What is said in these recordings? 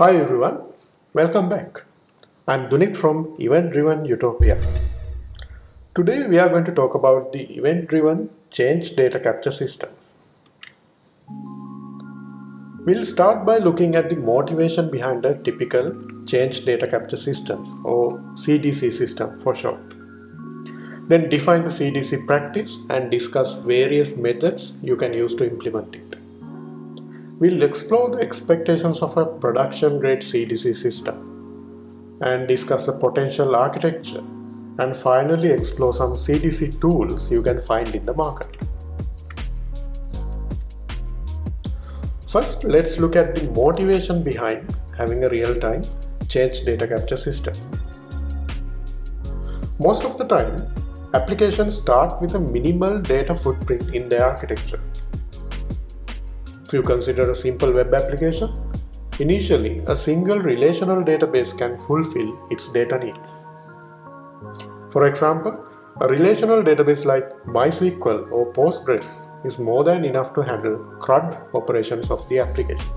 Hi everyone, welcome back. I'm Dunith from Event Driven Utopia. Today we are going to talk about the event driven change data capture systems. We'll start by looking at the motivation behind a typical change data capture systems or CDC system for short. Then define the CDC practice and discuss various methods you can use to implement it. We'll explore the expectations of a production grade CDC system and discuss the potential architecture and finally explore some CDC tools you can find in the market. First, let's look at the motivation behind having a real-time change data capture system. Most of the time, applications start with a minimal data footprint in their architecture. If you consider a simple web application, initially a single relational database can fulfill its data needs. For example, a relational database like MySQL or Postgres is more than enough to handle CRUD operations of the application.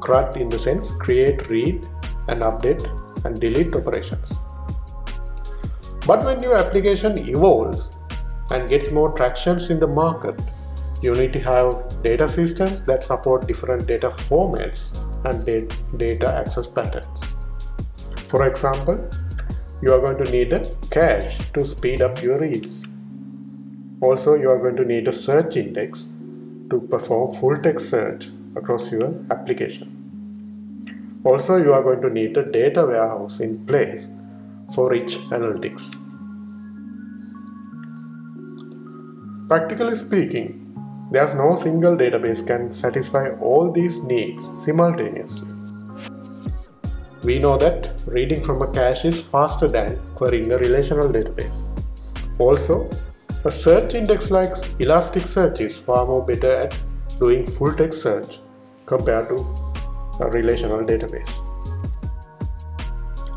CRUD in the sense create, read, and update and delete operations. But when your application evolves and gets more tractions in the market, you need to have data systems that support different data formats and data access patterns. For example, you are going to need a cache to speed up your reads. Also, you are going to need a search index to perform full text search across your application. Also, you are going to need a data warehouse in place for rich analytics. Practically speaking, there's no single database can satisfy all these needs simultaneously. We know that reading from a cache is faster than querying a relational database. Also, a search index like Elasticsearch is far more better at doing full text search compared to a relational database.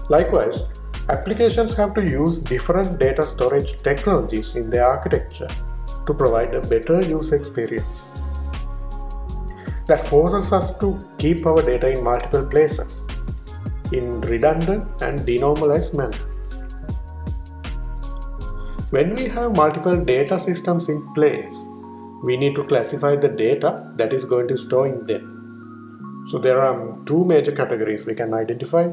Likewise, applications have to use different data storage technologies in their architecture to provide a better user experience. That forces us to keep our data in multiple places in redundant and denormalized manner. When we have multiple data systems in place, we need to classify the data that is going to store in them. So there are two major categories we can identify.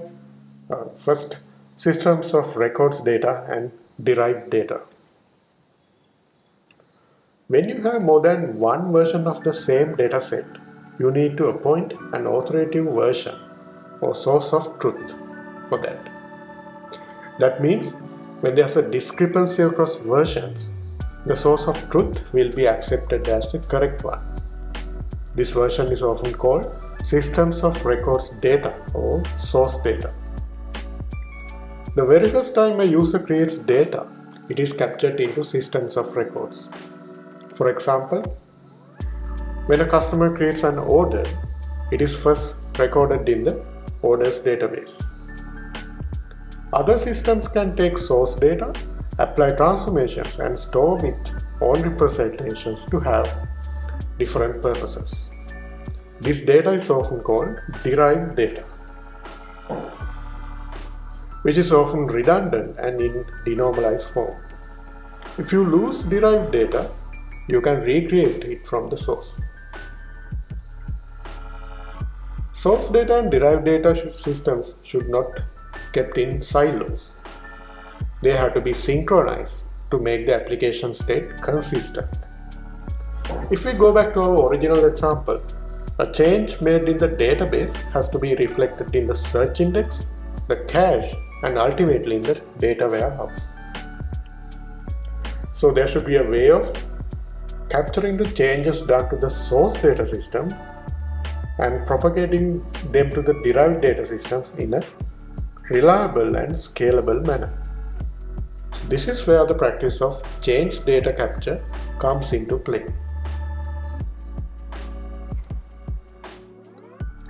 Uh, first, systems of records data and derived data. When you have more than one version of the same dataset, you need to appoint an authoritative version or source of truth for that. That means when there's a discrepancy across versions, the source of truth will be accepted as the correct one. This version is often called systems of records data or source data. The very first time a user creates data, it is captured into systems of records. For example, when a customer creates an order, it is first recorded in the orders database. Other systems can take source data, apply transformations and store with own representations to have different purposes. This data is often called derived data, which is often redundant and in denormalized form. If you lose derived data, you can recreate it from the source. Source data and derived data systems should not kept in silos. They have to be synchronized to make the application state consistent. If we go back to our original example, a change made in the database has to be reflected in the search index, the cache, and ultimately in the data warehouse. So there should be a way of capturing the changes done to the source data system and propagating them to the derived data systems in a reliable and scalable manner. This is where the practice of change data capture comes into play.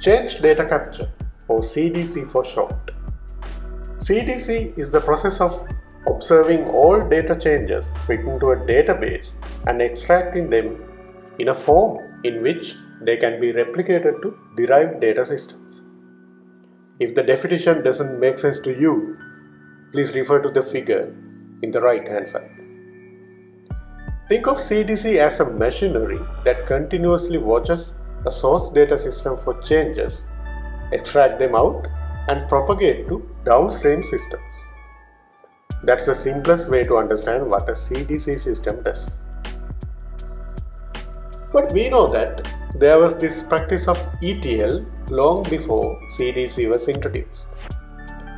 Change data capture or CDC for short. CDC is the process of observing all data changes written to a database and extracting them in a form in which they can be replicated to derived data systems. If the definition doesn't make sense to you, please refer to the figure in the right hand side. Think of CDC as a machinery that continuously watches a source data system for changes, extract them out, and propagate to downstream systems. That's the simplest way to understand what a CDC system does. But we know that there was this practice of ETL long before CDC was introduced.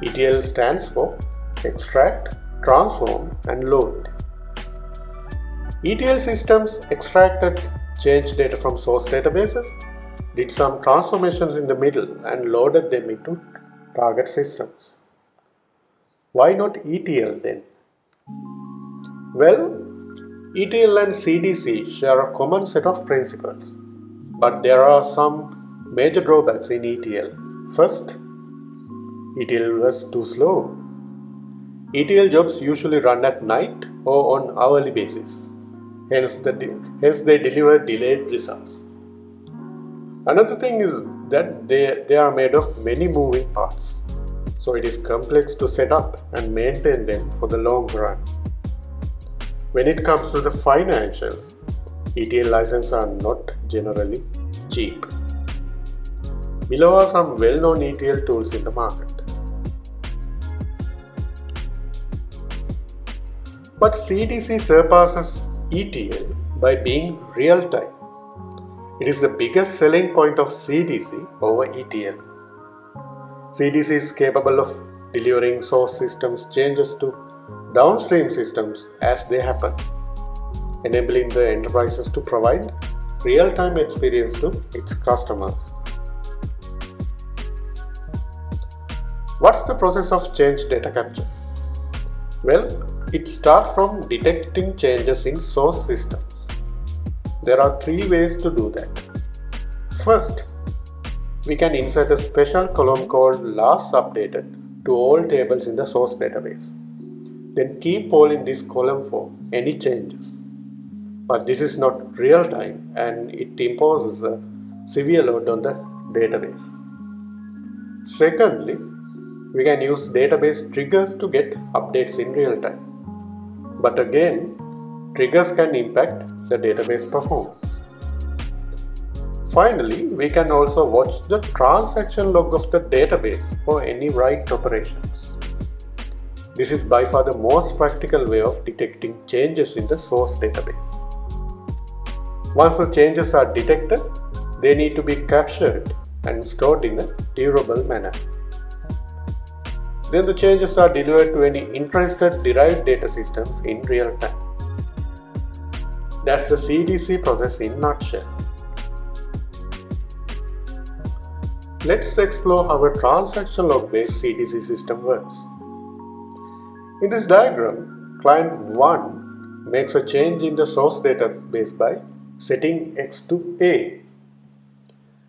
ETL stands for extract, transform, and load. ETL systems extracted change data from source databases, did some transformations in the middle, and loaded them into target systems. Why not ETL then? Well, ETL and CDC share a common set of principles, but there are some major drawbacks in ETL. First, ETL was too slow. ETL jobs usually run at night or on hourly basis. Hence, the, hence they deliver delayed results. Another thing is that they, they are made of many moving parts, so it is complex to set up and maintain them for the long run. When it comes to the financials, ETL licenses are not generally cheap. Below are some well-known ETL tools in the market. But CDC surpasses ETL by being real time. It is the biggest selling point of CDC over ETL. CDC is capable of delivering source systems changes to downstream systems as they happen, enabling the enterprises to provide real time experience to its customers. What's the process of change data capture? Well, it starts from detecting changes in source systems. There are three ways to do that. First, we can insert a special column called last updated to all tables in the source database. Then keep polling this column for any changes. But this is not real time and it imposes a severe load on the database. Secondly, we can use database triggers to get updates in real time. But again, triggers can impact the database performance. Finally, we can also watch the transaction log of the database for any write operations. This is by far the most practical way of detecting changes in the source database. Once the changes are detected, they need to be captured and stored in a durable manner. Then the changes are delivered to any interested derived data systems in real time. That's the CDC process in nutshell. Let's explore how a transaction log based CDC system works. In this diagram, client 1 makes a change in the source database by setting X to A.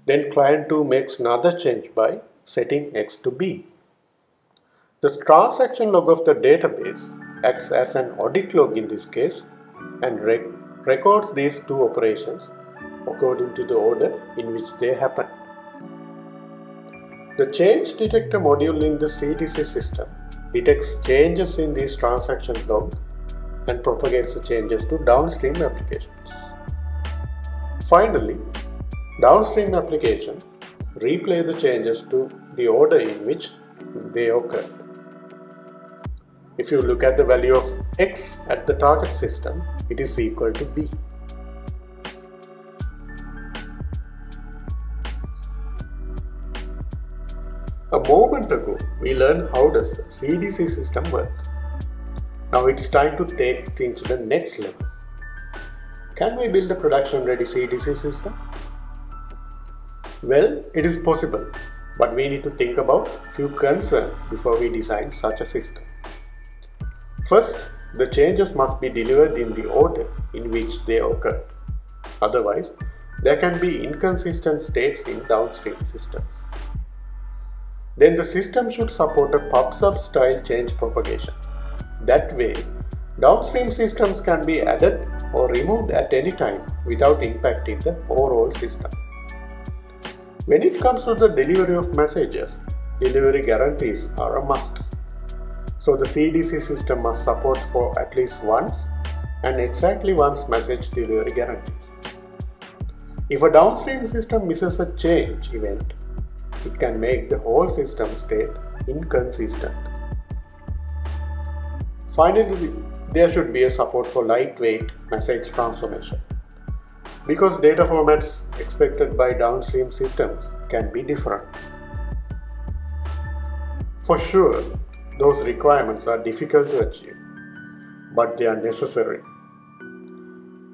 Then client 2 makes another change by setting X to B. The transaction log of the database acts as an audit log in this case and rec records these two operations according to the order in which they happen. The change detector module in the CDC system detects changes in these transaction log and propagates the changes to downstream applications. Finally, downstream application replay the changes to the order in which they occur. If you look at the value of x at the target system, it is equal to b. A moment ago, we learned how does the CDC system work. Now it's time to take things to the next level. Can we build a production ready CDC system? Well, it is possible, but we need to think about few concerns before we design such a system. First, the changes must be delivered in the order in which they occur. Otherwise, there can be inconsistent states in downstream systems. Then the system should support a PubSub style change propagation. That way, downstream systems can be added or removed at any time without impacting the overall system. When it comes to the delivery of messages, delivery guarantees are a must. So the CDC system must support for at least once and exactly once message delivery guarantees. If a downstream system misses a change event, it can make the whole system state inconsistent. Finally, there should be a support for lightweight message transformation. Because data formats expected by downstream systems can be different. For sure, those requirements are difficult to achieve, but they are necessary.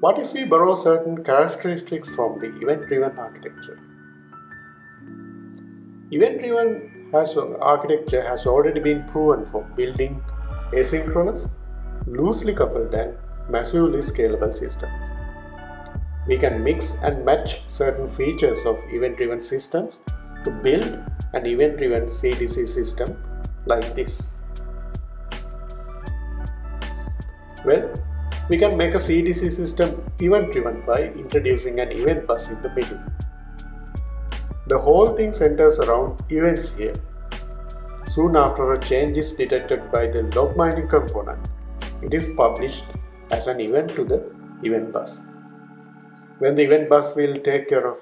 What if we borrow certain characteristics from the event-driven architecture? Event-driven has, uh, architecture has already been proven for building asynchronous, loosely coupled and massively scalable systems. We can mix and match certain features of event-driven systems to build an event-driven CDC system like this. Well, we can make a CDC system event driven by introducing an event bus in the middle. The whole thing centers around events here. Soon after a change is detected by the log mining component, it is published as an event to the event bus. When the event bus will take care of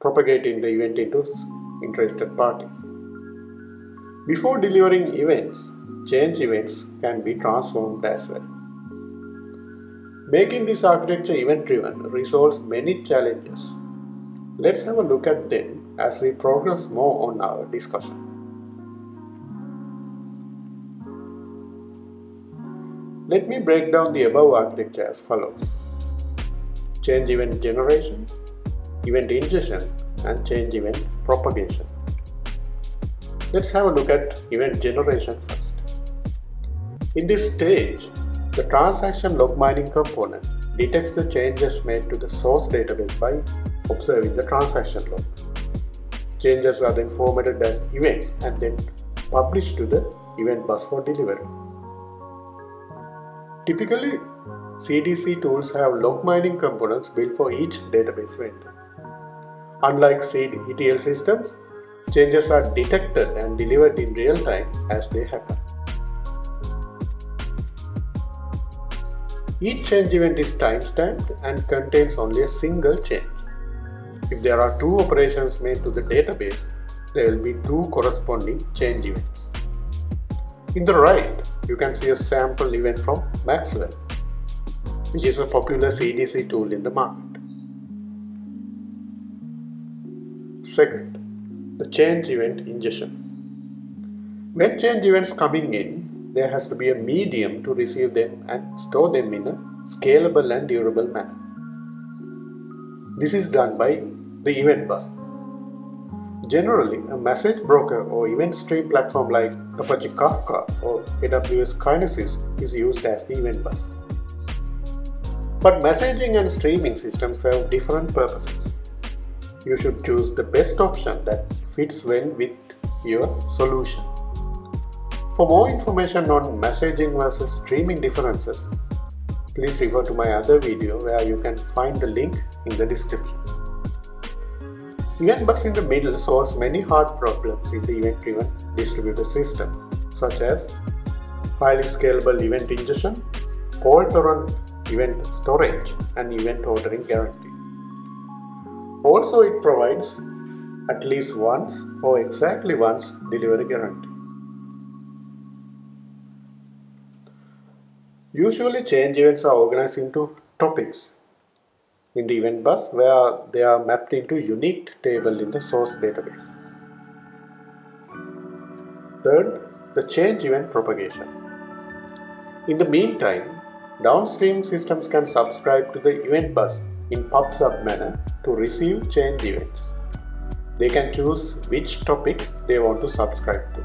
propagating the event into interested parties. Before delivering events, change events can be transformed as well. Making this architecture event driven resolves many challenges. Let's have a look at them as we progress more on our discussion. Let me break down the above architecture as follows. Change event generation, event ingestion and change event propagation. Let's have a look at event generation first. In this stage, the transaction log mining component detects the changes made to the source database by observing the transaction log. Changes are then formatted as events and then published to the event bus for delivery. Typically, CDC tools have log mining components built for each database vendor. Unlike seed ETL systems, changes are detected and delivered in real time as they happen. Each change event is timestamped and contains only a single change. If there are two operations made to the database, there will be two corresponding change events. In the right, you can see a sample event from Maxwell, which is a popular CDC tool in the market. Second, the change event ingestion. When change events coming in, there has to be a medium to receive them and store them in a scalable and durable manner. This is done by the event bus. Generally, a message broker or event stream platform like Apache Kafka or AWS Kinesis is used as the event bus. But messaging and streaming systems serve different purposes. You should choose the best option that fits well with your solution. For more information on messaging versus streaming differences, please refer to my other video where you can find the link in the description. Event in the middle solves many hard problems in the event-driven distributed system, such as highly scalable event ingestion, fault-tolerant event storage, and event ordering guarantee. Also, it provides at least once or exactly once delivery guarantee. Usually change events are organized into topics in the event bus where they are mapped into unique table in the source database. Third, the change event propagation. In the meantime, downstream systems can subscribe to the event bus in pub/sub manner to receive change events. They can choose which topic they want to subscribe to.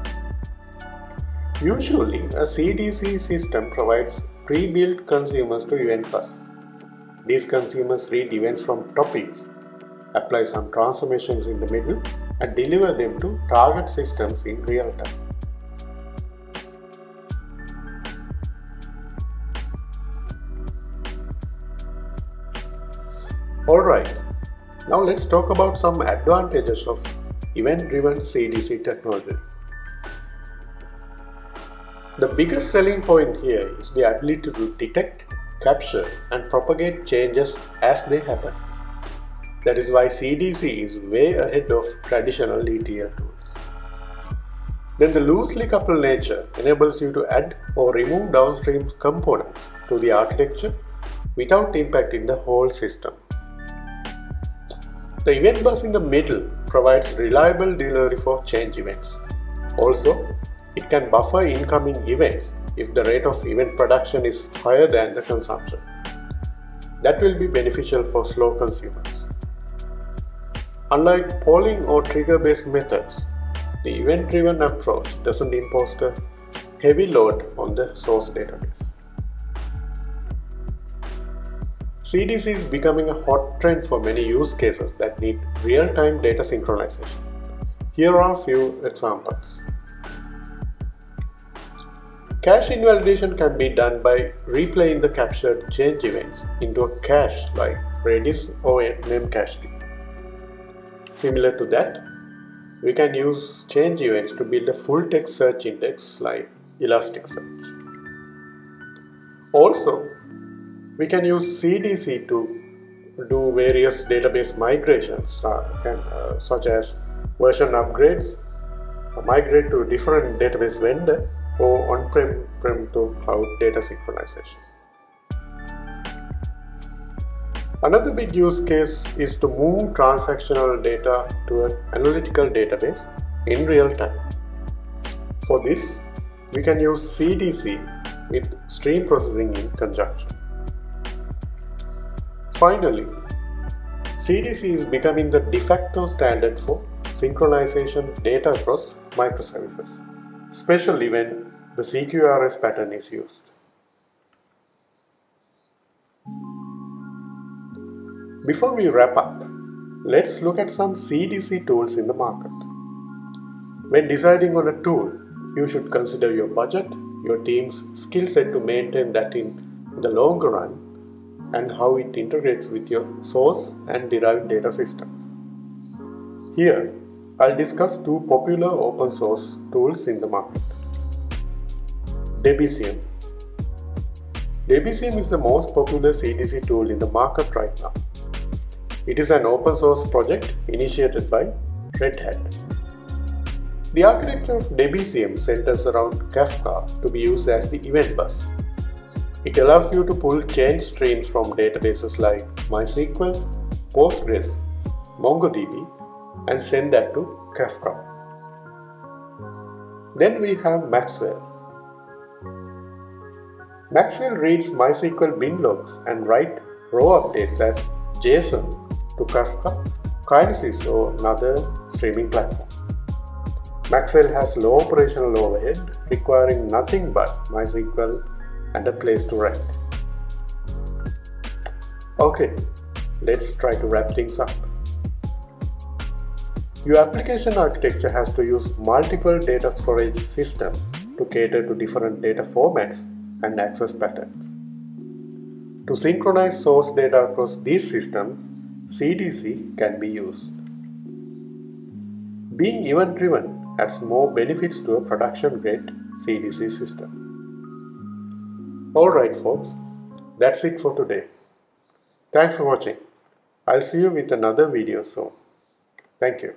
Usually, a CDC system provides pre-built consumers to event bus. These consumers read events from topics, apply some transformations in the middle, and deliver them to target systems in real time. Alright, now let's talk about some advantages of event-driven CDC technology. The biggest selling point here is the ability to detect, capture and propagate changes as they happen. That is why CDC is way ahead of traditional ETL tools. Then the loosely coupled nature enables you to add or remove downstream components to the architecture without impacting the whole system. The event bus in the middle provides reliable delivery for change events. Also, it can buffer incoming events if the rate of event production is higher than the consumption. That will be beneficial for slow consumers. Unlike polling or trigger based methods, the event driven approach doesn't impose a heavy load on the source database. CDC is becoming a hot trend for many use cases that need real-time data synchronization. Here are a few examples. Cache invalidation can be done by replaying the captured change events into a cache like Redis or Memcached. Similar to that, we can use change events to build a full text search index like Elasticsearch. Also, we can use CDC to do various database migrations uh, uh, such as version upgrades, migrate to different database vendor or on-prem to cloud data synchronization. Another big use case is to move transactional data to an analytical database in real time. For this, we can use CDC with stream processing in conjunction. Finally, CDC is becoming the de facto standard for synchronization data across microservices, especially when the CQRS pattern is used. Before we wrap up, let's look at some CDC tools in the market. When deciding on a tool, you should consider your budget, your team's skill set to maintain that in the long run, and how it integrates with your source and derived data systems. Here, I'll discuss two popular open source tools in the market. Debezium. Debezium is the most popular CDC tool in the market right now. It is an open source project initiated by Red Hat. The architecture of Debezium centers around Kafka to be used as the event bus it allows you to pull change streams from databases like MySQL, Postgres, MongoDB, and send that to Kafka. Then we have Maxwell. Maxwell reads MySQL bin logs and writes row updates as JSON to Kafka, Kinesis or another streaming platform. Maxwell has low operational overhead, requiring nothing but MySQL and a place to write. Okay, let's try to wrap things up. Your application architecture has to use multiple data storage systems to cater to different data formats and access patterns. To synchronize source data across these systems, CDC can be used. Being event driven adds more benefits to a production grade CDC system. Alright folks, that's it for today. Thanks for watching. I'll see you with another video soon. Thank you.